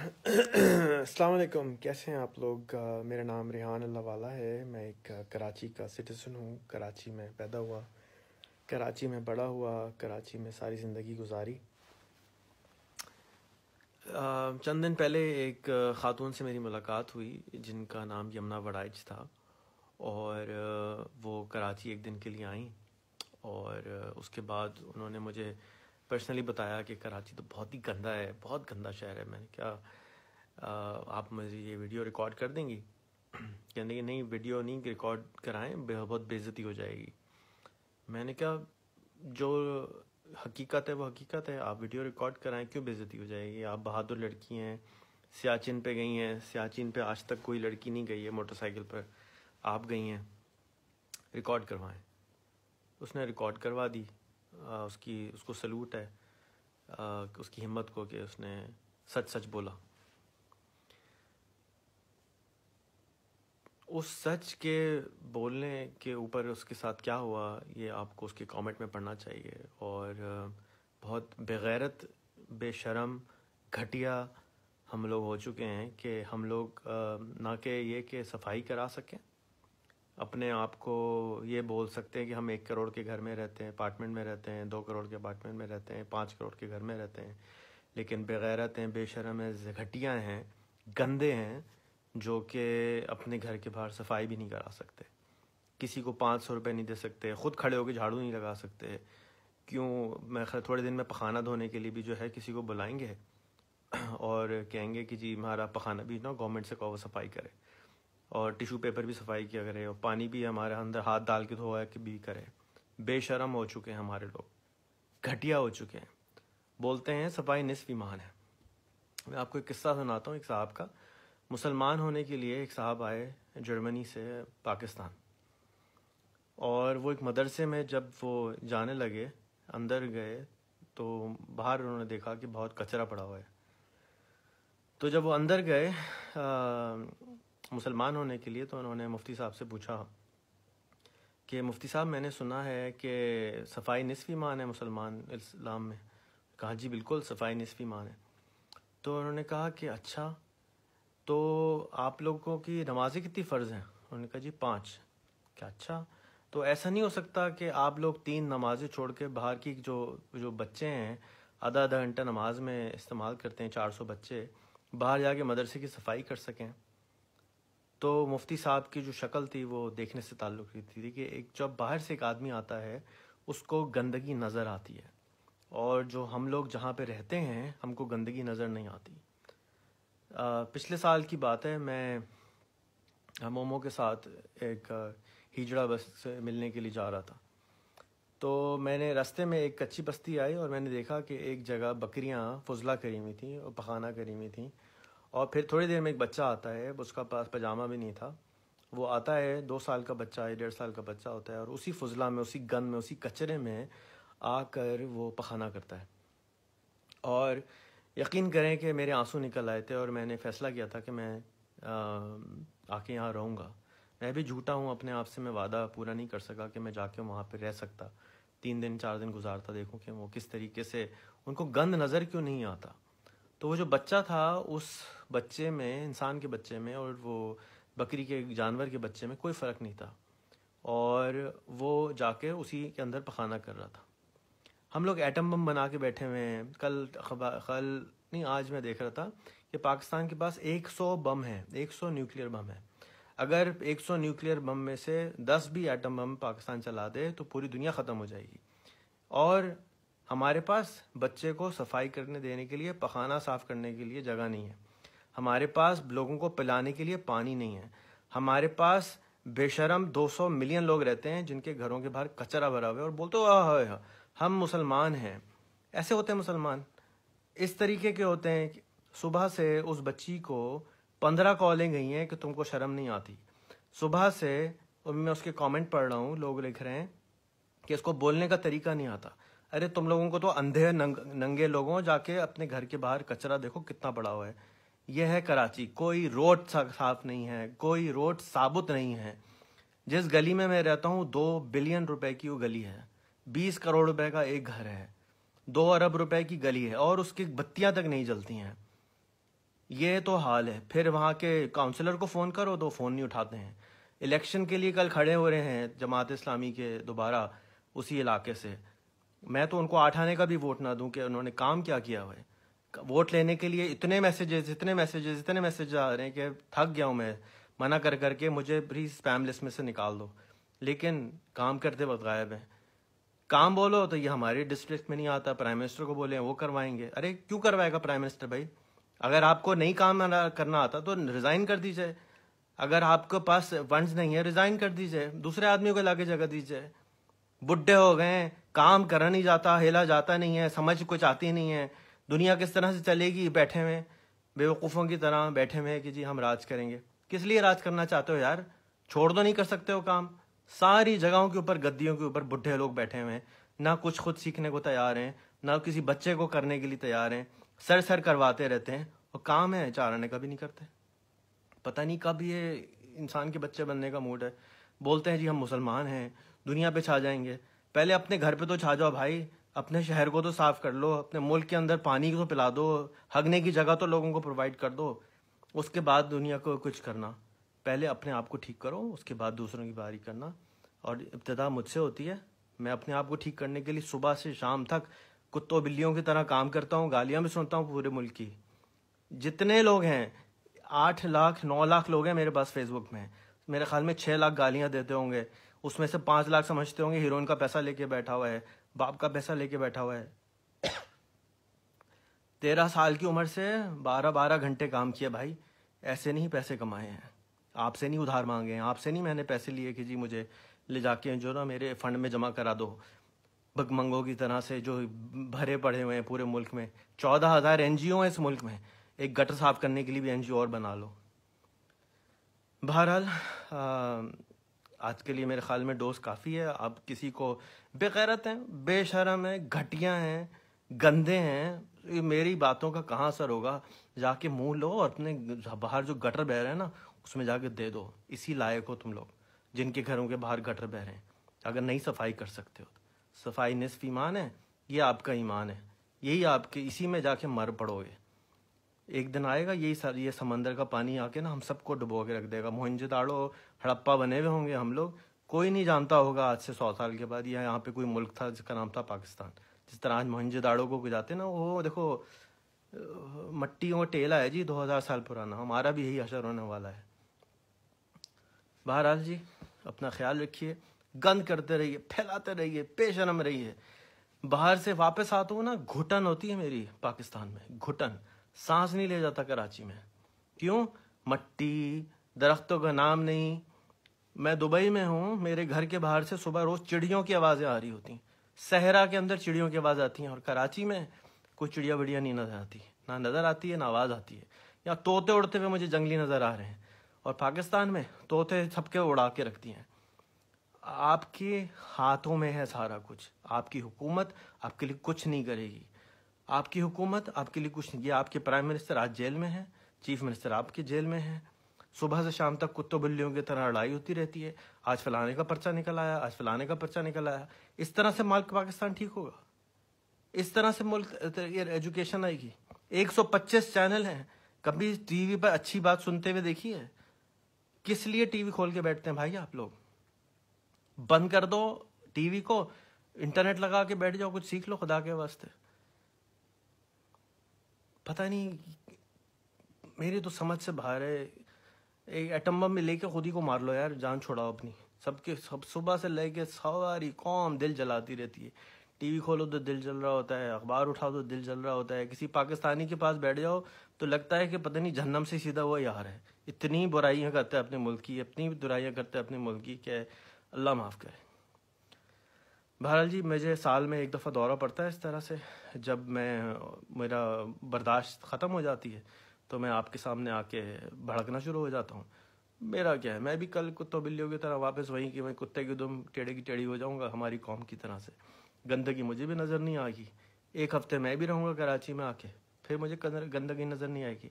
السلام علیکم، کیسے ہیں آپ لوگ؟ میرا نام ریحان اللہ والا ہے۔ میں ایک کراچی کا سٹیزن ہوں۔ کراچی میں پیدا ہوا، کراچی میں بڑا ہوا، کراچی میں ساری زندگی گزاری۔ چند دن پہلے ایک خاتون سے میری ملاقات ہوئی، جن کا نام یمنا وڑائج تھا۔ اور وہ کراچی ایک دن کے لیے آئیں اور اس کے بعد انہوں نے مجھے پرسنلی بتایا کہ کراچی تو بہت ہی گندا ہے، بہت گندا شہر ہے۔ میں نے کیا آپ مجھے یہ ویڈیو ریکارڈ کر دیں گی؟ کہنے کہ نہیں، ویڈیو نہیں ریکارڈ کرائیں بہت بےزتی ہو جائے گی۔ میں نے کہا، جو حقیقت ہے وہ حقیقت ہے، آپ ویڈیو ریکارڈ کرائیں، کیوں بےزتی ہو جائے گی؟ آپ بہادر لڑکی ہیں، سیاچن پہ گئی ہیں، سیاچن پہ آج تک کوئی لڑکی نہیں گئی ہے موٹر سائیکل پر۔ آپ گئی ہیں ریکارڈ کروائیں۔ اس نے ریکارڈ کروا دی۔ اس کی، اس کو سلوٹ ہے اس کی ہمت کو کہ اس نے سچ سچ بولا۔ اس سچ کے بولنے کے اوپر اس کے ساتھ کیا ہوا، یہ آپ کو اس کے کامنٹ میں پڑھنا چاہیے۔ اور بہت بغیرت، بے شرم، گھٹیا ہم لوگ ہو چکے ہیں کہ ہم لوگ نہ کہ یہ کہ صفائی کرا سکیں۔ اپنے آپ کو یہ بول سکتے ہیں کہ ہم ایک کروڑ کے گھر میں رہتے ہیں، اپارٹمنٹ میں رہتے ہیں، دو کروڑ کے اپارٹمنٹ میں رہتے ہیں، پانچ کروڑ کے گھر میں رہتے ہیں۔ لیکن بغیرت ہیں، بے شرم ہیں، گھٹیاں ہیں، گندے ہیں، جو کہ اپنے گھر کے باہر صفائی بھی نہیں کرا سکتے۔ کسی کو پانچ سو روپے نہیں دے سکتے، خود کھڑے ہو کے جھاڑو نہیں لگا سکتے۔ کیوں؟ میں تھوڑے دن میں پخانہ دھونے کے لیے بھی جو ہے کسی کو بلائیں گے اور کہیں گے کہ جی ہمارا پخانہ بھی نا گورنمنٹ سے کہو صفائی کرے۔ اور ٹیشو پیپر بھی صفائی کیا کرے اور پانی بھی ہمارے اندر ہاتھ ڈال کے دھویا کہ بھی کرے۔ بے شرم ہو چکے ہیں ہمارے لوگ۔ گھٹیا ہو چکے ہیں۔ بولتے ہیں صفائی نصف ایمان ہے۔ میں آپ کو ایک قصہ سناتا ہوں، ایک صاحب کا۔ مسلمان ہونے کے لیے ایک صاحب آئے جرمنی سے پاکستان۔ اور وہ ایک مدرسے میں جب وہ جانے لگے، اندر گئے، تو باہر انہوں نے دیکھا کہ بہت کچرا پڑا ہوا ہے۔ تو جب وہ اندر گئے مسلمان ہونے کے لیے تو انہوں نے مفتی صاحب سے پوچھا کہ مفتی صاحب، میں نے سنا ہے کہ صفائی نصفی مان ہے مسلمان اسلام میں۔ کہا جی بالکل، صفائی نصفی مان ہے۔ تو انہوں نے کہا کہ اچھا تو آپ لوگوں کی نمازیں کتنی فرض ہیں؟ انہوں نے کہا جی پانچ۔ کیا اچھا تو ایسا نہیں ہو سکتا کہ آپ لوگ تین نمازیں چھوڑ کے باہر کی جو جو بچے ہیں، آدھا آدھا گھنٹہ نماز میں استعمال کرتے ہیں، چار سو بچے، باہر جا کے مدرسے کی صفائی کر سکیں۔ تو مفتی صاحب کی جو شکل تھی وہ دیکھنے سے تعلق رہتی تھی کہ ایک جب باہر سے ایک آدمی آتا ہے، اس کو گندگی نظر آتی ہے۔ اور جو ہم لوگ جہاں پہ رہتے ہیں، ہم کو گندگی نظر نہیں آتی۔ پچھلے سال کی بات ہے، میں مومو کے ساتھ ایک ہجڑا بس سے ملنے کے لیے جا رہا تھا۔ تو میں نے رستے میں ایک کچی بستی آئی اور میں نے دیکھا کہ ایک جگہ بکریاں فضلہ کری ہوئی تھیں اور پخانہ کری ہوئی تھیں۔ اور پھر تھوڑی دیر میں ایک بچہ آتا ہے، اس کا پاس پاجامہ بھی نہیں تھا۔ وہ آتا ہے، دو سال کا بچہ ہے، ڈیڑھ سال کا بچہ ہوتا ہے اور اسی فضلہ میں، اسی گند میں، اسی کچرے میں آ کر وہ پخانہ کرتا ہے۔ اور یقین کریں کہ میرے آنسو نکل آئے تھے اور میں نے فیصلہ کیا تھا کہ میں آ کے یہاں رہوں گا۔ میں بھی جھوٹا ہوں، اپنے آپ سے میں وعدہ پورا نہیں کر سکا کہ میں جا کے وہاں پہ رہ سکتا۔ تین دن، چار دن گزارتا دیکھوں کہ وہ کس طریقے سے، ان کو گند نظر کیوں نہیں آتا؟ تو وہ جو بچہ تھا اس بچے میں، انسان کے بچے میں اور وہ بکری کے، جانور کے بچے میں کوئی فرق نہیں تھا۔ اور وہ جا کے اسی کے اندر پخانہ کر رہا تھا۔ ہم لوگ ایٹم بم بنا کے بیٹھے ہوئے ہیں۔ کل کل نہیں، آج میں دیکھ رہا تھا کہ پاکستان کے پاس ایک سو بم ہیں۔ ایک سو نیوکلیئر بم ہیں۔ اگر ایک سو نیوکلیئر بم میں سے دس بھی ایٹم بم پاکستان چلا دے تو پوری دنیا ختم ہو جائے گی۔ اور ہمارے پاس بچے کو صفائی کرنے دینے کے لیے، پخانہ صاف کرنے کے لیے جگہ نہیں ہے۔ ہمارے پاس لوگوں کو پلانے کے لیے پانی نہیں ہے۔ ہمارے پاس بے شرم دو سو ملین لوگ رہتے ہیں جن کے گھروں کے باہر کچرا بھرا ہوا ہے اور بولتے ہو ہم مسلمان ہیں۔ ایسے ہوتے ہیں مسلمان۔ اس طریقے کے ہوتے ہیں کہ صبح سے اس بچی کو پندرہ کالیں گئی ہیں کہ تم کو شرم نہیں آتی۔ صبح سے میں اس کے کامنٹ پڑھ رہا ہوں، لوگ لکھ رہے ہیں کہ اس کو بولنے کا طریقہ نہیں آتا۔ ارے تم لوگوں کو تو اندھے ننگے لوگوں جا کے اپنے گھر کے باہر کچرا دیکھو کتنا بڑا ہوا ہے۔ یہ ہے کراچی، کوئی روڈ صاف نہیں ہے، کوئی روڈ ثابت نہیں ہے۔ جس گلی میں میں رہتا ہوں، دو بلین روپے کی وہ گلی ہے۔ بیس کروڑ روپے کا ایک گھر ہے۔ دو ارب روپے کی گلی ہے اور اس کی بتیاں تک نہیں جلتی ہیں۔ یہ تو حال ہے۔ پھر وہاں کے کاؤنسلر کو فون کرو، تو فون نہیں اٹھاتے ہیں۔ الیکشن کے لیے کل کھڑے ہو رہے ہیں جماعت اسلامی کے دوبارہ اسی علاقے سے۔ میں تو ان کو آٹھ آنے کا بھی ووٹ نہ دوں کہ انہوں نے کام کیا کیا ہوا ہے ووٹ لینے کے لیے اتنے میسیجز اتنے میسیجز اتنے میسیج آ رہے ہیں کہ تھک گیا ہوں میں۔ منع کر کر کے مجھے پلیز اسپیم لسٹ میں سے نکال دو۔ لیکن کام کرتے وقت غائب ہیں۔ کام بولو تو یہ ہمارے ڈسٹرکٹ میں نہیں آتا۔ پرائم منسٹر کو بولے وہ کروائیں گے۔ ارے، کیوں کروائے گا پرائم منسٹر بھائی؟ اگر آپ کو نہیں کام کرنا آتا تو ریزائن کر دیجیے اگر آپ کے پاس فنڈز نہیں ہے ریزائن کر دیجیے دوسرے آدمی کو لا کے جگہ دیجیے بڈھے ہو گئے کام کرا نہیں جاتا، ہیلا جاتا نہیں ہے، سمجھ کچھ آتی نہیں ہے۔ دنیا کس طرح سے چلے گی؟ بیٹھے ہوئے بے وقوفوں کی طرح بیٹھے ہوئے کہ جی ہم راج کریں گے۔ کس لیے راج کرنا چاہتے ہو یار؟ چھوڑ دو نہیں کر سکتے ہو کام۔ ساری جگہوں کے اوپر، گدیوں کے اوپر بڈھے لوگ بیٹھے ہوئے ہیں۔ نہ کچھ خود سیکھنے کو تیار ہیں، نہ کسی بچے کو کرنے کے لیے تیار ہیں۔ سر سر کرواتے رہتے ہیں اور کام ہے، چار آنے کا بھی نہیں کرتے۔ پتہ نہیں کب یہ انسان کے بچے بننے کا موڈ ہے۔ بولتے ہیں جی ہم مسلمان ہیں، دنیا پہ چھا جائیں گے۔ پہلے اپنے گھر پہ تو چھا جاؤ بھائی، اپنے شہر کو تو صاف کر لو، اپنے ملک کے اندر پانی کو پلا دو، ہگنے کی جگہ تو لوگوں کو پرووائڈ کر دو۔ اس کے بعد دنیا کو کچھ کرنا۔ پہلے اپنے آپ کو ٹھیک کرو، اس کے بعد دوسروں کی باری کرنا۔ اور ابتدا مجھ سے ہوتی ہے، میں اپنے آپ کو ٹھیک کرنے کے لیے صبح سے شام تک کتوں بلیوں کی طرح کام کرتا ہوں، گالیاں بھی سنتا ہوں پورے ملک کی۔ جتنے لوگ ہیں، آٹھ لاکھ، نو لاکھ لوگ ہیں میرے پاس فیس بک میں۔ میرے خیال میں چھ لاکھ گالیاں دیتے ہوں گے۔ اس میں سے پانچ لاکھ سمجھتے ہوں گے ہیروئن کا پیسہ لے کے بیٹھا ہوا ہے، باپ کا پیسہ لے کے بیٹھا ہوا ہے۔ تیرہ سال کی عمر سے بارہ بارہ گھنٹے کام کیا بھائی، ایسے نہیں پیسے کمائے ہیں۔ آپ سے نہیں ادھار مانگے ہیں، آپ سے نہیں میں نے پیسے لیے کہ جی مجھے لے جا کے جو نا میرے فنڈ میں جمع کرا دو۔ بگ منگوں کی طرح سے جو بھرے پڑے ہوئے ہیں پورے ملک میں، چودہ ہزار این جی او ہیں اس ملک میں۔ ایک گٹر صاف کرنے کے لیے بھی این جی او اور بنا لو۔ بہرحال آج کے لیے میرے خیال میں ڈوز کافی ہے۔ آپ کسی کو بے غیرت ہیں، بے شرم ہیں، گھٹیاں ہیں، گندے ہیں میری باتوں کا کہاں اثر ہوگا؟ جا کے منہ لو اور اپنے باہر جو گٹر بہ رہے ہیں نا، اس میں جا کے دے دو۔ اسی لائق ہو تم لوگ، جن کے گھروں کے باہر گٹر بہ رہے ہیں۔ اگر نہیں صفائی کر سکتے ہو صفائی نصف ایمان ہے، یہ آپ کا ایمان ہے۔ یہی آپ کے، اسی میں جا کے مر پڑو گے۔ ایک دن آئے گا، یہی سر یہ سمندر کا پانی آ کے نا ہم سب کو ڈبو کے رکھ دے گا۔ موہنج داڑو ہڑپا بنے ہوئے ہوں گے ہم لوگ۔ کوئی نہیں جانتا ہوگا آج سے سو سال کے بعد یا یہاں پہ کوئی ملک تھا جس کا نام تھا پاکستان۔ جس طرح آج موہنج داڑو کو جاتے نا، وہ دیکھو مٹی اور ٹیلا ہے جی دو ہزار سال پرانا۔ ہمارا بھی یہی اشر ہونے والا ہے۔ بہرحال جی اپنا خیال رکھیے۔ گند کرتے رہیے، پھیلاتے رہیے پیشنم رہیے۔ باہر سے واپس آتا ہوں نا، گھٹن ہوتی ہے میری پاکستان میں، گھٹن۔ سانس نہیں لے جاتا کراچی میں۔ کیوں؟ مٹی، درختوں کا نام نہیں۔ میں دبئی میں ہوں، میرے گھر کے باہر سے صبح روز چڑیوں کی آوازیں آ رہی ہوتی ہیں صحرا کے اندر چڑیوں کی آواز آتی ہیں اور کراچی میں کوئی چڑیا بڑیا نہیں نظر آتی۔ نہ نظر آتی ہے، نہ آواز آتی ہے۔ یا طوطے اڑتے ہوئے مجھے جنگلی نظر آ رہے ہیں۔ اور پاکستان میں طوطے سب کے اڑا کے رکھتی ہیں۔ آپ کے ہاتھوں میں ہے سارا کچھ۔ آپ کی حکومت آپ کے لیے کچھ نہیں کرے گی۔ آپ کی حکومت آپ کے لیے کچھ نہیں، یہ آپ کے پرائم منسٹر آج جیل میں ہیں چیف منسٹر آپ کے جیل میں ہیں۔ صبح سے شام تک کتوں بلیوں کی طرح لڑائی ہوتی رہتی ہے۔ آج فلانے کا پرچہ نکل آیا، آج فلانے کا پرچہ نکل آیا۔ اس طرح سے ملک پاکستان ٹھیک ہوگا؟ اس طرح سے ملک ایجوکیشن آئے گی۔ ایک سو پچیس چینل ہیں۔ کبھی ٹی وی پر اچھی بات سنتے ہوئے دیکھی ہے کس لیے ٹی وی کھول کے بیٹھتے ہیں بھائی آپ لوگ؟ بند کر دو ٹی وی کو، انٹرنیٹ لگا کے بیٹھ جاؤ، کچھ سیکھ لو خدا کے واسطے۔ پتہ نہیں میری تو سمجھ سے باہر ہے۔ ایک ایٹم بم میں لے کے خود ہی کو مار لو یار، جان چھوڑاؤ اپنی۔ سب کے، سب صبح سے لے کے سواری قوم دل جلاتی رہتی ہے۔ ٹی وی کھولو تو دل جل رہا ہوتا ہے، اخبار اٹھاؤ تو دل جل رہا ہوتا ہے۔ کسی پاکستانی کے پاس بیٹھ جاؤ تو لگتا ہے کہ پتہ نہیں جہنم سے سیدھا وہ یار ہے۔ اتنی برائیاں کرتے ہیں اپنے ملک کی، اتنی برائیاں کرتے ہیں اپنے ملک کی کہ اللہ معاف کرے۔ بہرحال جی مجھے سال میں ایک دفعہ دورہ پڑتا ہے اس طرح سے۔ جب میں، میرا برداشت ختم ہو جاتی ہے، تو میں آپ کے سامنے آ کے بھڑکنا شروع ہو جاتا ہوں۔ میرا کیا ہے، میں بھی کل کتوں بلیوں کی طرح واپس وہیں کہ میں کتے کی دم، ٹیڑھے کی ٹیڑھی ہو جاؤں گا ہماری قوم کی طرح سے۔ گندگی مجھے بھی نظر نہیں آئے گی۔ ایک ہفتے میں بھی رہوں گا کراچی میں آ کے، پھر مجھے گندگی نظر نہیں آئے گی۔